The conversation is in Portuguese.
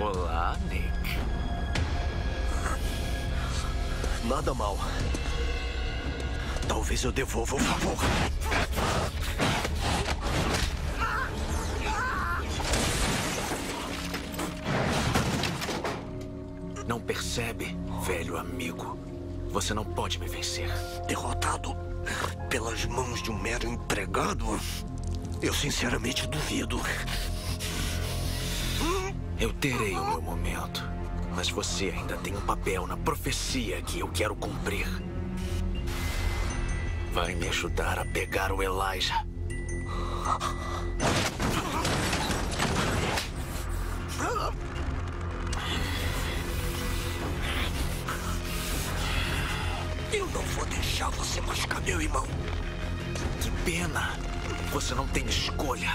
Olá, Nick. Nada mal. Talvez eu devolva o favor. Não percebe, velho amigo? Você não pode me vencer. Derrotado pelas mãos de um mero empregado? Eu sinceramente duvido. Eu terei o meu momento. Mas você ainda tem um papel na profecia que eu quero cumprir. Vai me ajudar a pegar o Elijah. Eu não vou deixar você machucar meu irmão. Que pena. Você não tem escolha.